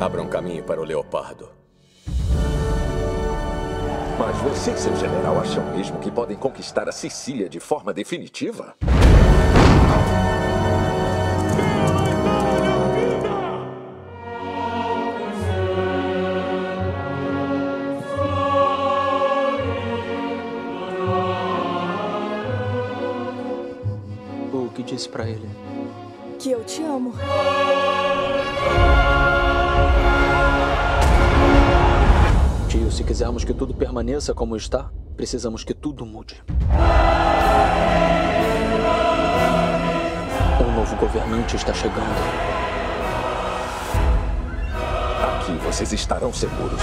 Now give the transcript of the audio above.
Abram caminho para o leopardo. Mas você e seu general acham mesmo que podem conquistar a Sicília de forma definitiva? O que disse pra ele? Que eu te amo. Se quisermos que tudo permaneça como está, precisamos que tudo mude. Um novo governante está chegando. Aqui vocês estarão seguros.